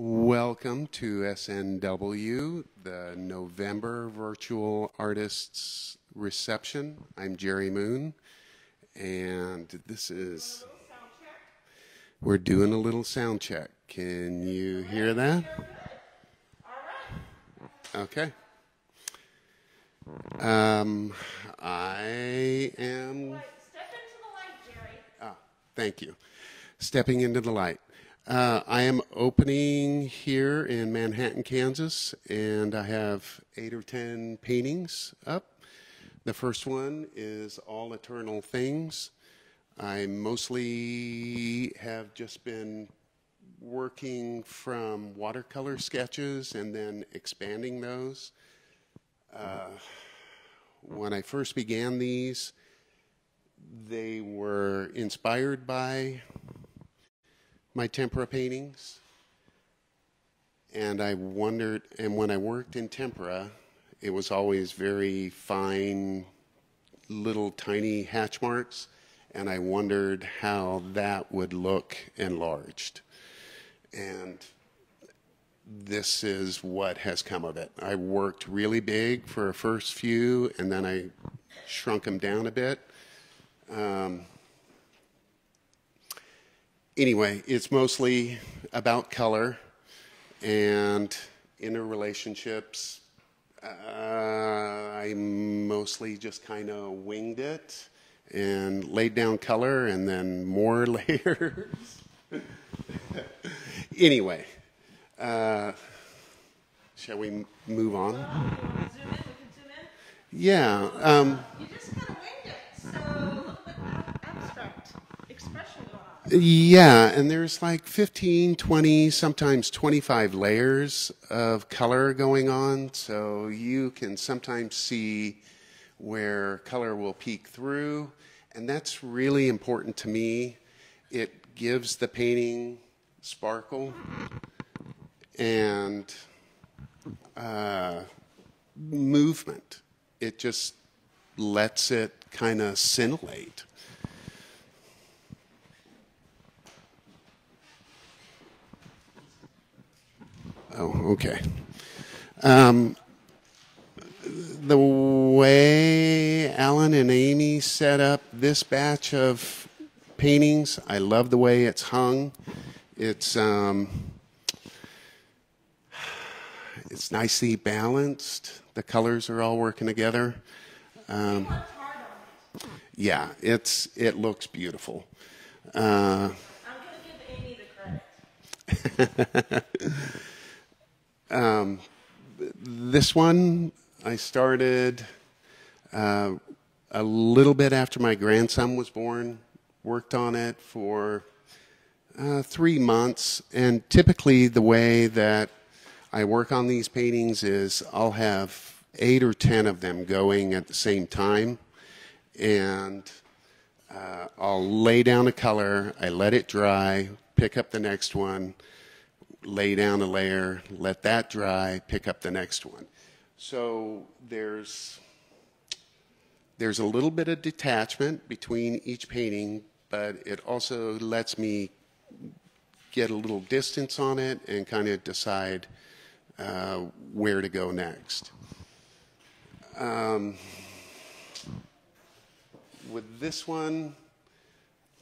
Welcome to SNW, the November Virtual Artists Reception. I'm Jerry Moon, and this is. We're doing a little sound check. Can you hear that? Okay. Um, I am. Step into the light, Jerry. Ah, thank you. Stepping into the light. Uh, I am opening here in Manhattan, Kansas, and I have eight or ten paintings up. The first one is All Eternal Things. I mostly have just been working from watercolor sketches and then expanding those. Uh, when I first began these, they were inspired by my tempera paintings. And I wondered, and when I worked in tempera, it was always very fine, little tiny hatch marks. And I wondered how that would look enlarged. And this is what has come of it. I worked really big for a first few, and then I shrunk them down a bit. Um, anyway, it's mostly about color and interrelationships. Uh, I mostly just kind of winged it and laid down color and then more layers. anyway, uh, shall we move on? Zoom in, we can zoom in. Yeah. Um, You just kind of winged it, so a little bit abstract expression going on. Yeah, and there's like 15, 20, sometimes 25 layers of color going on. So you can sometimes see where color will peek through. And that's really important to me. It gives the painting sparkle and uh, movement. It just lets it kind of scintillate. Oh, okay. Um, the way Alan and Amy set up this batch of paintings, I love the way it's hung. It's um, it's nicely balanced. The colors are all working together. Um, Worked hard on it. yeah, it's it looks beautiful. Uh, I'm going to give Amy the credit. this one I started uh, a little bit after my grandson was born. Worked on it for uh, three months, and typically the way that I work on these paintings is I'll have eight or ten of them going at the same time, and uh, I'll lay down a color, I let it dry, pick up the next one, lay down a layer, let that dry, pick up the next one. So there's there's a little bit of detachment between each painting, but it also lets me get a little distance on it and kind of decide uh, where to go next. Um, with this one,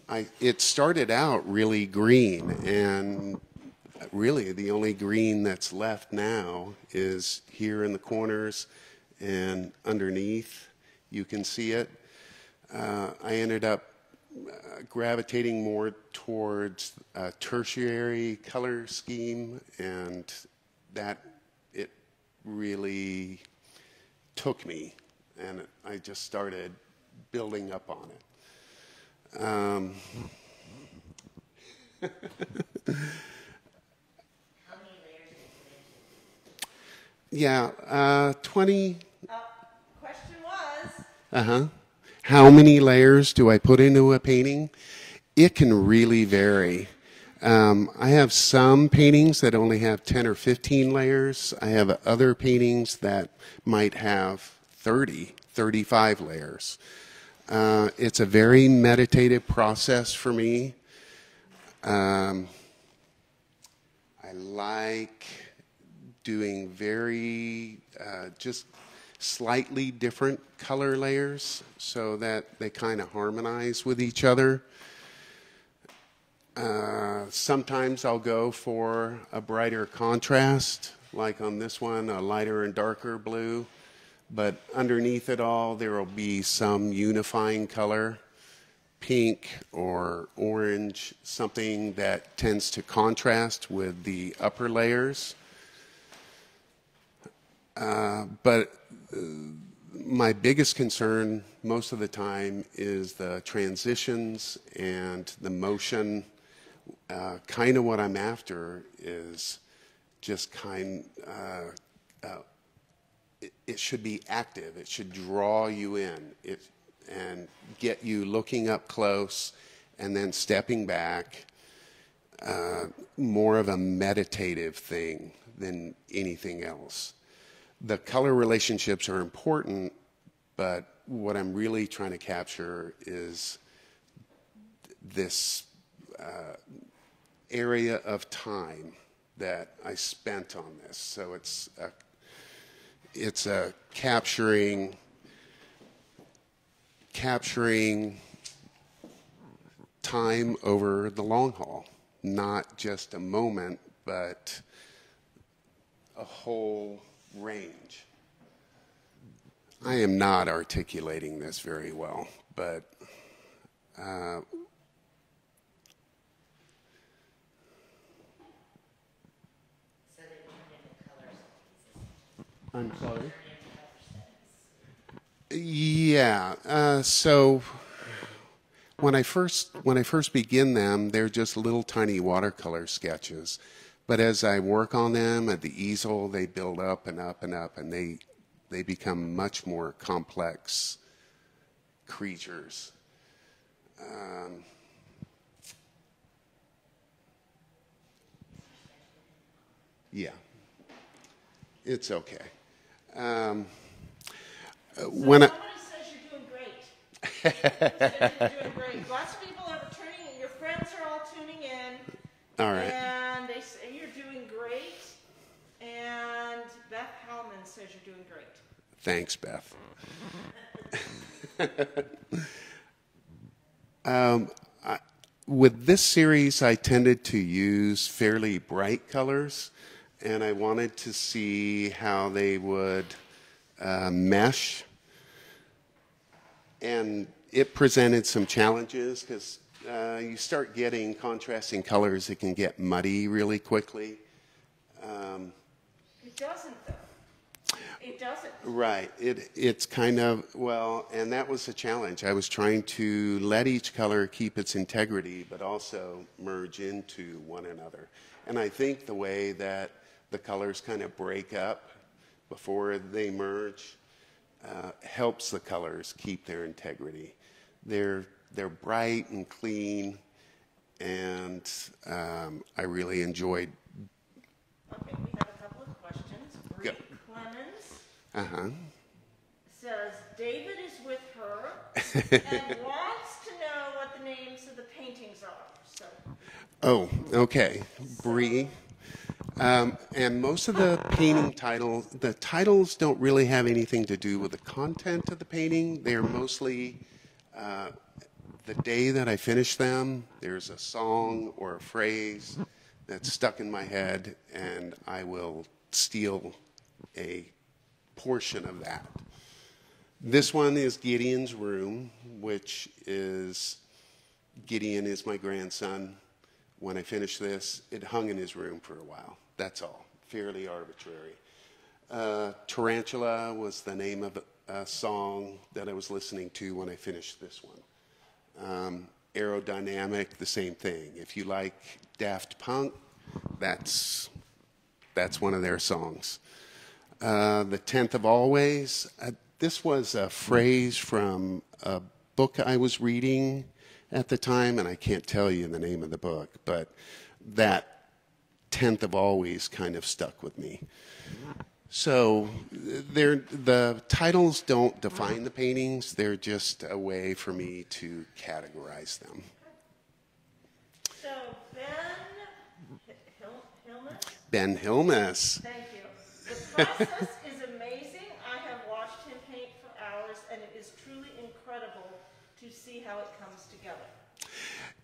I, it started out really green, and really the only green that's left now is here in the corners and underneath. You can see it. Uh, I ended up uh, gravitating more towards a tertiary color scheme, and that it really took me, and I just started building up on it. Um, yeah, uh, 20, Uh, question was, uh huh. How many layers do I put into a painting? It can really vary. Um, I have some paintings that only have 10 or 15 layers. I have other paintings that might have 30, 35 layers. Uh, it's a very meditative process for me. Um, I like doing very uh, just slightly different color layers so that they kind of harmonize with each other. Uh, sometimes I'll go for a brighter contrast, like on this one, a lighter and darker blue. But underneath it all, there will be some unifying color, pink or orange, something that tends to contrast with the upper layers. Uh, but uh, my biggest concern most of the time is the transitions and the motion. Uh, kind of what I'm after is just kind. Uh, uh, it, it, should be active. It should draw you in. It and get you looking up close, and then stepping back. Uh, more of a meditative thing than anything else the color relationships are important, but what I'm really trying to capture is this uh, area of time that I spent on this. So it's a, it's a capturing capturing time over the long haul, not just a moment, but a whole range. I am not articulating this very well, but uh, I'm sorry. Yeah. Uh, so when I first when I first begin them, they're just little tiny watercolor sketches. But as I work on them at the easel, they build up and up and up, and they they become much more complex creatures. Um, yeah, it's okay. Um, so when I, says you're doing great. you're doing great. Lots of people are tuning in. Your friends are all tuning in. All right. And they say you're doing great. And Beth Hellman says you're doing great. Thanks, Beth. um, I, with this series, I tended to use fairly bright colors, and I wanted to see how they would uh, mesh. And it presented some challenges because uh, you start getting contrasting colors, it can get muddy really quickly. Um, it doesn't, though. It doesn't. Right. It, it's kind of, well, and that was a challenge. I was trying to let each color keep its integrity, but also merge into one another. And I think the way that the colors kind of break up before they merge uh, helps the colors keep their integrity. They're they're bright and clean, and um, I really enjoyed. Okay, we have a couple of questions. Bree Clemens uh -huh. says David is with her and wants to know what the names of the paintings are. So. Oh, okay, Bree. Um, and most of the painting titles, the titles don't really have anything to do with the content of the painting. They're mostly uh, the day that I finish them, there's a song or a phrase that's stuck in my head, and I will steal a portion of that. This one is Gideon's room, which is Gideon is my grandson. When I finish this, it hung in his room for a while. That's all, fairly arbitrary. Uh, Tarantula was the name of a song that I was listening to when I finished this one. Um, aerodynamic, the same thing. If you like Daft Punk, that's that's one of their songs. Uh, the tenth of always. Uh, this was a phrase from a book I was reading at the time, and I can't tell you the name of the book, but that tenth of always kind of stuck with me. So the titles don't define the paintings. They're just a way for me to categorize them. So Ben Hillman Ben Hilmes. Thank you. The process is amazing. I have watched him paint for hours, and it is truly incredible to see how it comes together.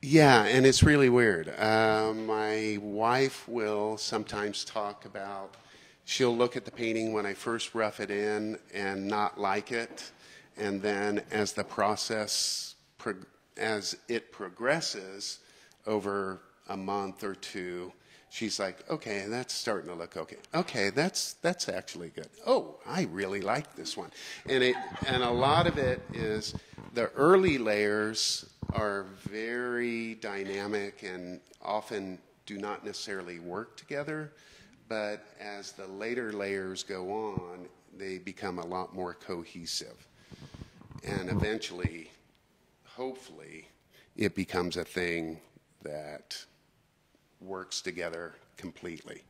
Yeah, and it's really weird. Uh, my wife will sometimes talk about, she'll look at the painting when I first rough it in and not like it. And then as the process, as it progresses over a month or two, she's like, okay, that's starting to look okay. Okay, that's, that's actually good. Oh, I really like this one. And, it, and a lot of it is the early layers are very dynamic and often do not necessarily work together. But as the later layers go on, they become a lot more cohesive. And eventually, hopefully, it becomes a thing that works together completely.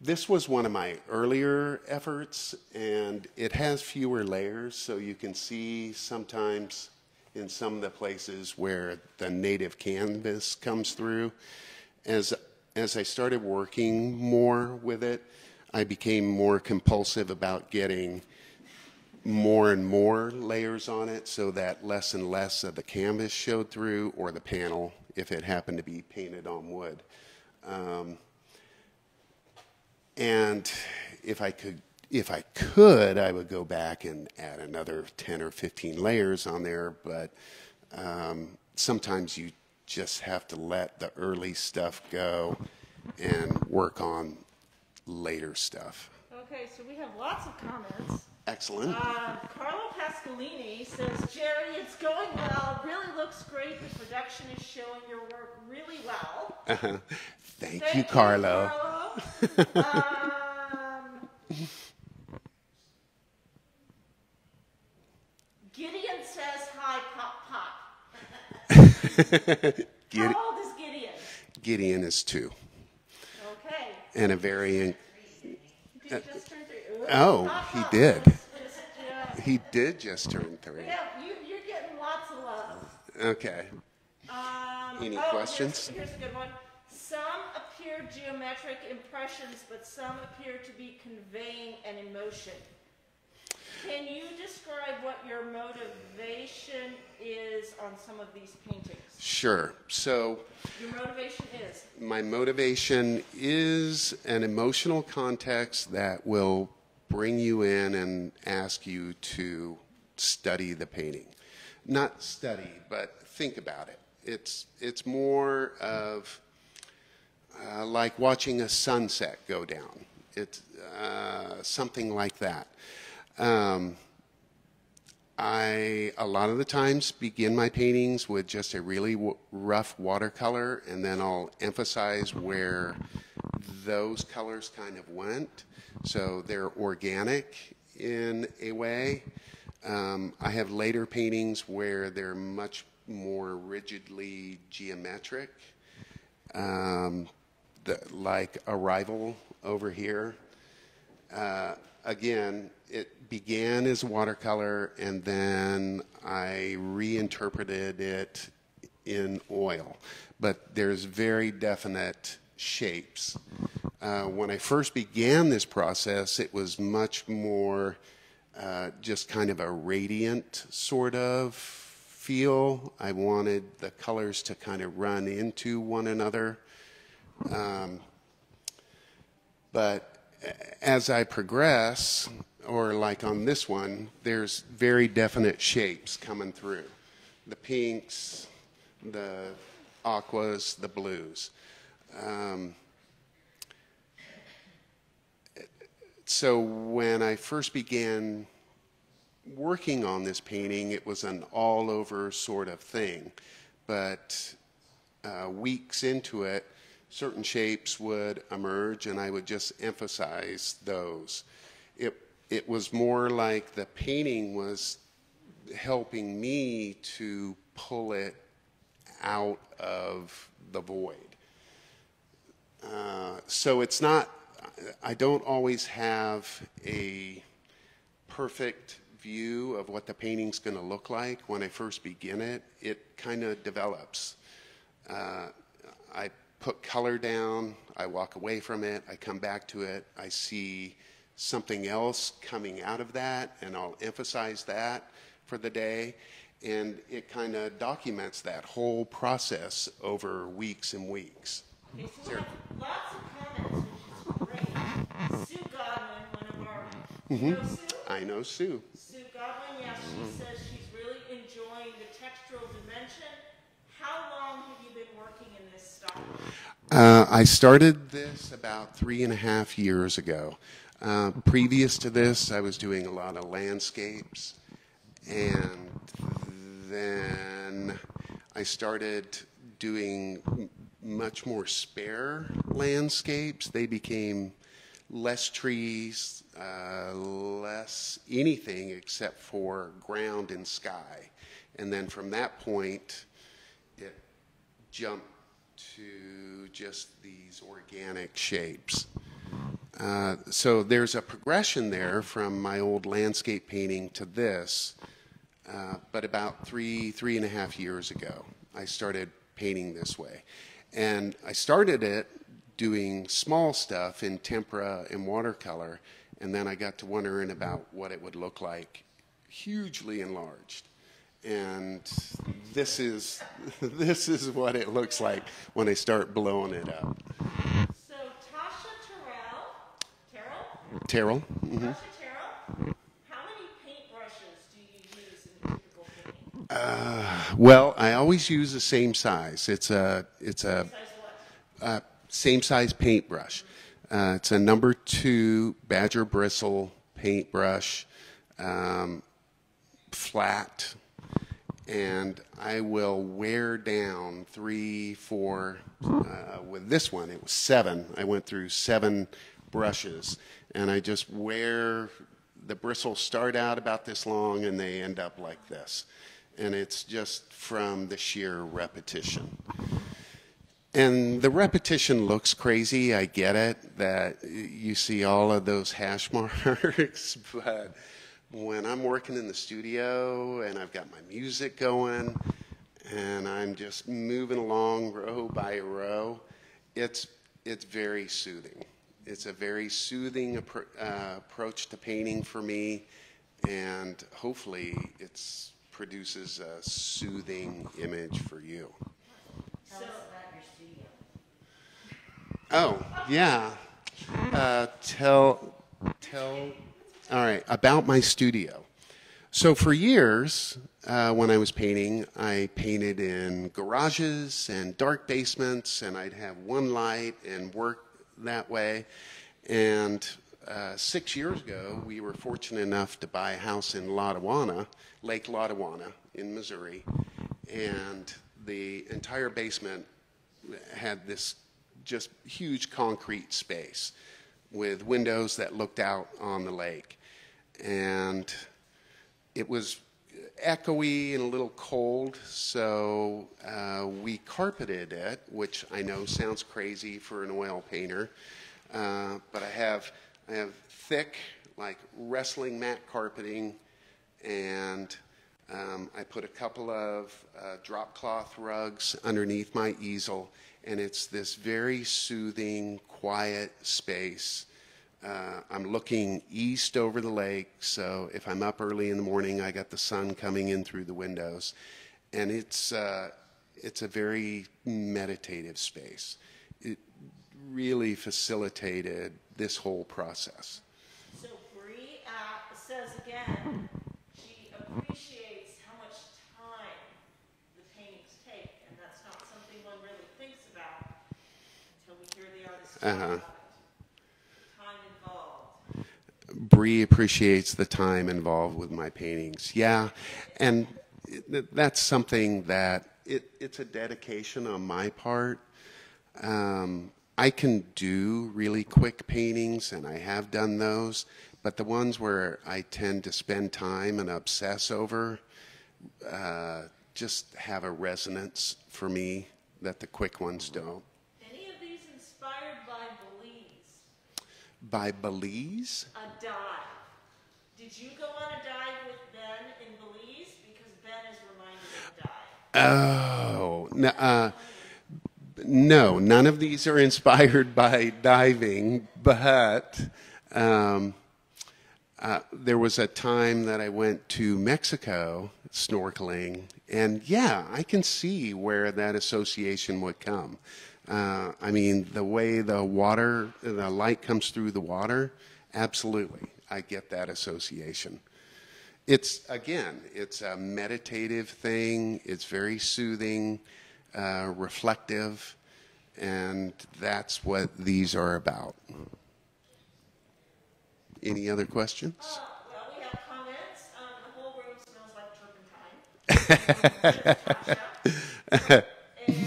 This was one of my earlier efforts, and it has fewer layers, so you can see sometimes in some of the places where the native canvas comes through. As, as I started working more with it, I became more compulsive about getting more and more layers on it so that less and less of the canvas showed through or the panel if it happened to be painted on wood. Um, and if I could, if I could, I would go back and add another 10 or 15 layers on there. But um, sometimes you just have to let the early stuff go and work on later stuff. Okay, so we have lots of comments. Excellent. Uh, Carlo Pascalini says, Jerry, it's going well. Really looks great. The production is showing your work really well. Thank, Thank you, Carlo. Carlo. um, Gideon says, hi, pop, pop. Gide- How old is Gideon? Gideon is two, Okay. and a very Did he just turn three? Ooh, oh, he did. He did just turn three. Yeah, you, you're getting lots of love. Okay. Um, Any oh, questions? Here's, here's a good one. Some appear geometric impressions, but some appear to be conveying an emotion. Can you describe what your motivation is on some of these paintings? Sure. So Your motivation is my motivation is an emotional context that will bring you in and ask you to study the painting. Not study, but think about it. It's it's more of uh, like watching a sunset go down. It's uh, something like that. Um, I a lot of the times begin my paintings with just a really rough watercolor, and then I'll emphasize where those colors kind of went, so they're organic in a way. Um, I have later paintings where they're much more rigidly geometric, um, the, like Arrival over here. Uh, again, it began as watercolor and then I reinterpreted it in oil. But there's very definite shapes. Uh, when I first began this process, it was much more uh, just kind of a radiant sort of feel. I wanted the colors to kind of run into one another. Um, but as I progress, or like on this one, there's very definite shapes coming through the pinks, the aquas, the blues. Um, so when I first began working on this painting, it was an all over sort of thing. But uh, weeks into it, certain shapes would emerge, and I would just emphasize those. It, it was more like the painting was helping me to pull it out of the void. Uh, so it's not, I don't always have a perfect view of what the painting's going to look like when I first begin it. It kind of develops. Uh, I put color down, I walk away from it, I come back to it, I see something else coming out of that, and I'll emphasize that for the day. And it kind of documents that whole process over weeks and weeks. Okay, so lots of comments, which is great. Sue Godwin, one of our, you know Sue? I know Sue. Sue Godwin, yeah, she says she's really enjoying the textural dimension. How long have you been working in this style? Uh, I started this about three and a half years ago. Uh, previous to this, I was doing a lot of landscapes, and then I started doing much more spare landscapes. They became less trees, uh, less anything except for ground and sky. And then from that point, it jumped to just these organic shapes. Uh, so there's a progression there from my old landscape painting to this. Uh, but about three, three and a half years ago, I started painting this way. And I started it doing small stuff in tempera and watercolor, and then I got to wondering about what it would look like hugely enlarged. And this is, this is what it looks like when I start blowing it up. So Tasha Terrell, Terrell? Terrell? Tasha Terrell, how many paintbrushes do you use in a typical painting? Well, I always use the same size. It's a, it's a, Size what? uh, same size paintbrush. Uh, it's a number two Badger bristle paintbrush, um, flat, and I will wear down three, four. Uh, with this one, it was seven. I went through seven brushes, and I just wear the bristles start out about this long and they end up like this. And it's just from the sheer repetition. And the repetition looks crazy. I get it that you see all of those hash marks, but when I'm working in the studio and I've got my music going and I'm just moving along row by row, it's it's very soothing. It's a very soothing appro- uh, approach to painting for me, and hopefully, it produces a soothing image for you. So, Oh, yeah. Uh, tell, tell, all right, about my studio. So for years, uh, when I was painting, I painted in garages and dark basements, and I'd have one light and work that way. And uh, six years ago, we were fortunate enough to buy a house in Lotawana, Lake Lotawana in Missouri, and the entire basement had this just huge concrete space with windows that looked out on the lake. And it was echoey and a little cold, so uh, we carpeted it, which I know sounds crazy for an oil painter, uh, but I have I have thick like wrestling mat carpeting, and um, I put a couple of uh, drop cloth rugs underneath my easel, and it's this very soothing, quiet space. Uh, I'm looking east over the lake, so if I'm up early in the morning, I got the sun coming in through the windows, and it's uh, it's a very meditative space. It really facilitated this whole process. so Bree uh, says again, she appreciates how much time the paintings take, and that's not something one really thinks about until we hear the artist talk Uh-huh. about it. Time involved. Bree appreciates the time involved with my paintings. Yeah, and that's something that it, it's a dedication on my part. Um, I can do really quick paintings, and I have done those, but the ones where I tend to spend time and obsess over uh, just have a resonance for me that the quick ones don't. Any of these inspired by Belize? By Belize? A dive. Did you go on a dive with Ben in Belize? Because Ben is reminded of a dive. Oh, no, uh, No, none of these are inspired by diving, but um, uh, there was a time that I went to Mexico snorkeling, and yeah, I can see where that association would come. Uh, I mean, the way the water, the light comes through the water, absolutely, I get that association. It's, again, it's a meditative thing, it's very soothing, uh, reflective, and that's what these are about. Any other questions? Uh, well, we have comments. Um, the whole room smells like turpentine. and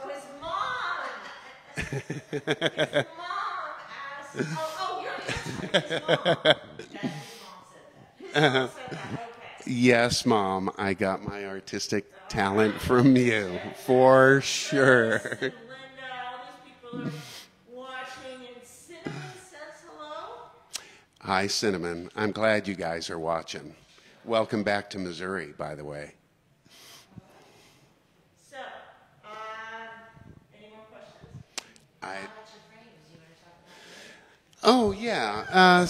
Oh, his mom. asked. Oh, oh, you're answering his mom. Okay, his mom said that. His mom said that. Okay. yes, Mom, I got my artistic talent from you, for sure. Linda, all these people are watching, and Cinnamon says hello. Hi, Cinnamon. I'm glad you guys are watching. Welcome back to Missouri, by the way. So, um, any more questions? I, What's your frames you were talking about? oh, yeah. Uh,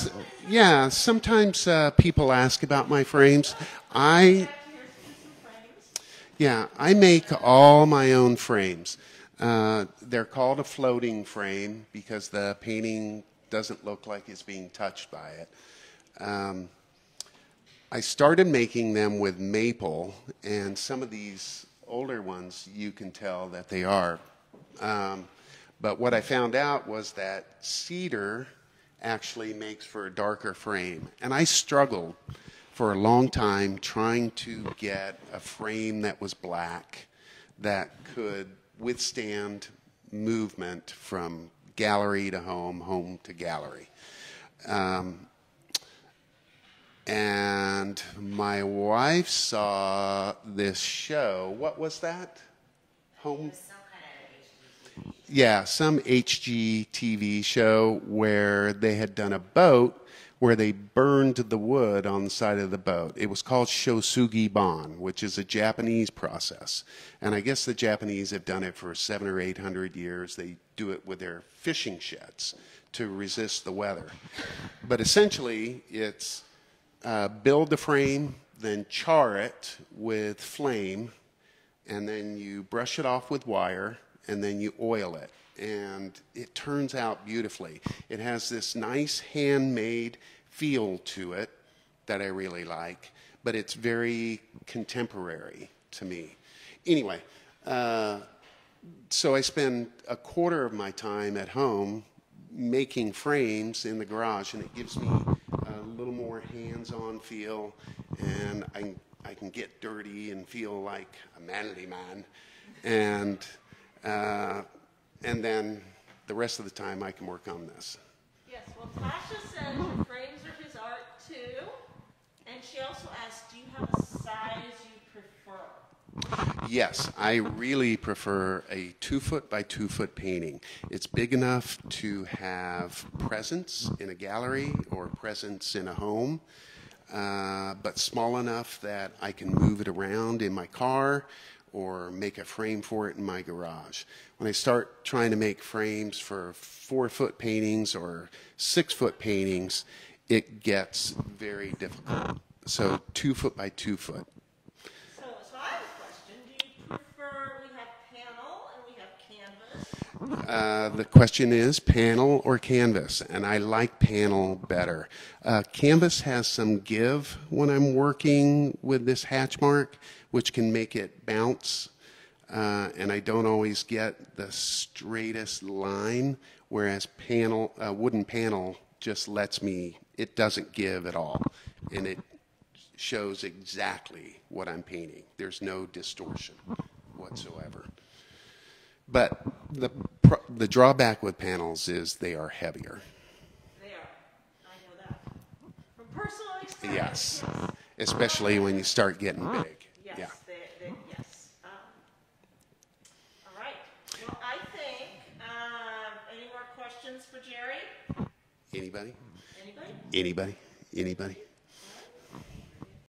yeah, sometimes uh, people ask about my frames. I, Back to your some frames. yeah, I make all my own frames. Uh, they're called a floating frame because the painting doesn't look like it's being touched by it. Um, I started making them with maple, and some of these older ones you can tell that they are. Um, but what I found out was that cedar actually makes for a darker frame. And I struggled for a long time trying to get a frame that was black that could withstand movement from gallery to home, home to gallery. And my wife saw this show. What was that? Home. Some kind of. Yeah, some HGTV show where they had done a boat where they burned the wood on the side of the boat. It was called shosugi ban, which is a Japanese process. And I guess the Japanese have done it for seven or eight hundred years. They do it with their fishing sheds to resist the weather. But essentially, it's uh, build the frame, then char it with flame, and then you brush it off with wire, and then you oil it. And it turns out beautifully. It has this nice handmade feel to it that I really like, but it's very contemporary to me. Anyway, uh, so I spend a quarter of my time at home making frames in the garage, and it gives me little more hands-on feel, and I, I can get dirty and feel like a manly man, and uh, and then the rest of the time I can work on this. Yes, well, Tasha says your frames are his art too. And she also asked, do you have a size you prefer? Yes, I really prefer a two foot by two foot painting. It's big enough to have presence in a gallery or presence in a home, uh, but small enough that I can move it around in my car or make a frame for it in my garage. When I start trying to make frames for four foot paintings or six foot paintings, it gets very difficult. So two foot by two foot. So, so I have a question. Do you prefer, we have panel and we have canvas. Uh, the question is panel or canvas, and I like panel better. Uh, canvas has some give when I'm working with this hatch mark, which can make it bounce, uh, and I don't always get the straightest line, whereas panel, uh, wooden panel just lets me, it doesn't give at all, and it shows exactly what I'm painting. There's no distortion whatsoever. But the pro- the drawback with panels is they are heavier. They are. I know that. From personal experience. Yes, especially when you start getting big. Yes, Yeah. they, they, yes. Um, all right. Well, I think, um, any more questions for Jerry? Anybody? Anybody? Anybody? Anybody?